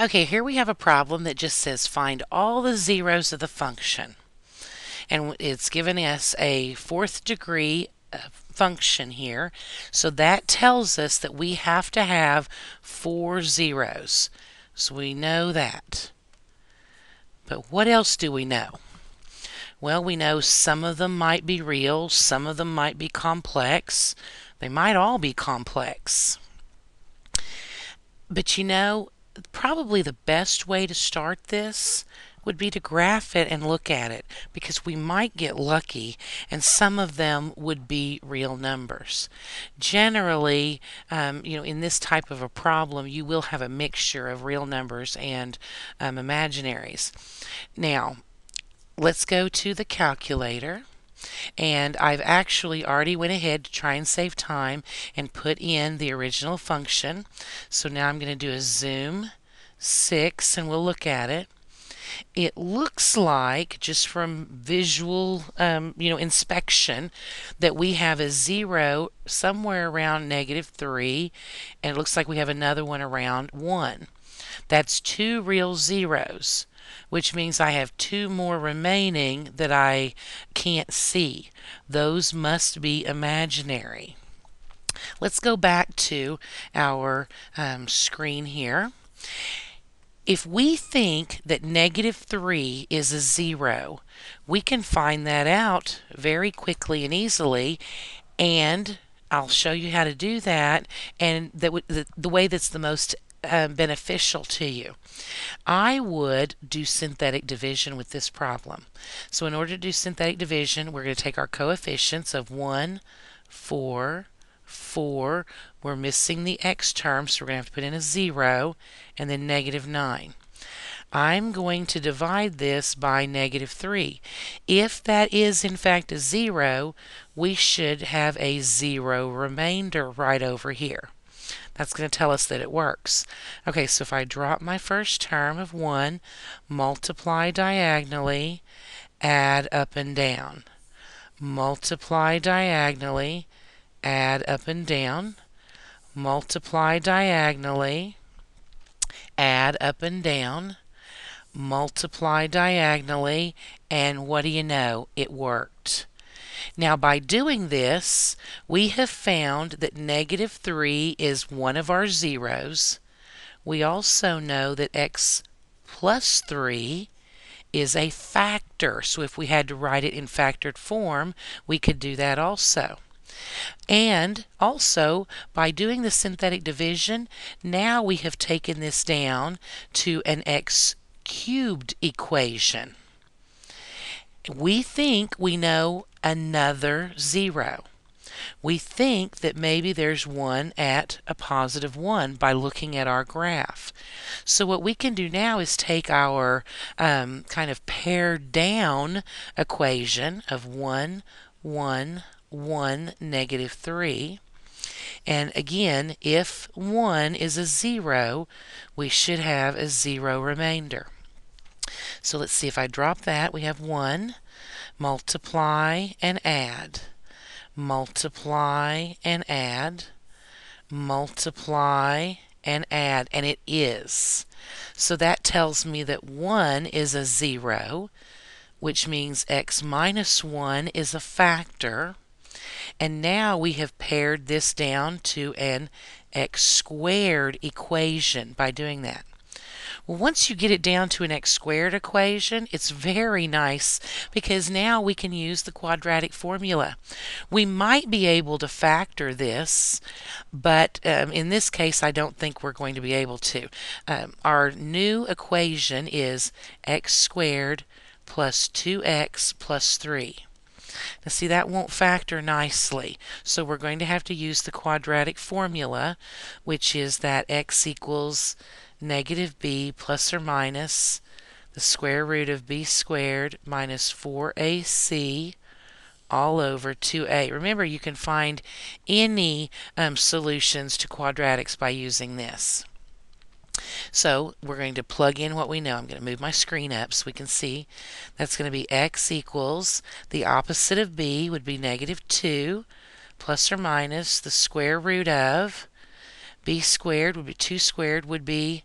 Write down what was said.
Okay, here we have a problem that just says find all the zeros of the function. And it's given us a fourth degree uh, function here. So that tells us that we have to have four zeros. So we know that. But what else do we know? Well, we know some of them might be real, some of them might be complex. They might all be complex. But you know, probably the best way to start this would be to graph it and look at it because we might get lucky and some of them would be real numbers. Generally, um, you know, in this type of a problem, you will have a mixture of real numbers and um, imaginaries. Now, let's go to the calculator and I've actually already went ahead to try and save time and put in the original function. So now I'm going to do a zoom 6 and we'll look at it. It looks like, just from visual, um, you know, inspection, that we have a zero somewhere around negative 3, and it looks like we have another one around 1. That's two real zeros which means I have two more remaining that I can't see. Those must be imaginary. Let's go back to our um, screen here. If we think that negative 3 is a 0, we can find that out very quickly and easily and I'll show you how to do that and that the, the way that's the most um, beneficial to you. I would do synthetic division with this problem. So in order to do synthetic division, we're going to take our coefficients of 1, 4, 4. We're missing the x term, so we're going to have to put in a 0, and then negative 9. I'm going to divide this by negative 3. If that is in fact a 0, we should have a 0 remainder right over here. That's going to tell us that it works. Okay, so if I drop my first term of 1, multiply diagonally, add up and down. Multiply diagonally, add up and down. Multiply diagonally, add up and down. Multiply diagonally, and what do you know? It worked. Now by doing this, we have found that negative 3 is one of our zeros. We also know that x plus 3 is a factor. So if we had to write it in factored form, we could do that also. And also, by doing the synthetic division, now we have taken this down to an x cubed equation. We think we know another zero. We think that maybe there's one at a positive 1 by looking at our graph. So what we can do now is take our um, kind of pared down equation of 1, 1, 1, negative 3. And again, if 1 is a 0, we should have a 0 remainder. So let's see if I drop that. We have 1 multiply and add, multiply and add, multiply and add, and it is. So that tells me that 1 is a 0, which means x minus 1 is a factor. And now we have pared this down to an x squared equation by doing that. Well, once you get it down to an x squared equation, it's very nice because now we can use the quadratic formula. We might be able to factor this, but um, in this case, I don't think we're going to be able to. Um, our new equation is x squared plus 2x plus 3. Now see that won't factor nicely so we're going to have to use the quadratic formula which is that x equals negative b plus or minus the square root of b squared minus 4ac all over 2a. Remember, you can find any um, solutions to quadratics by using this. So we're going to plug in what we know. I'm going to move my screen up so we can see. That's going to be x equals, the opposite of b would be negative 2 plus or minus the square root of b squared would be 2 squared would be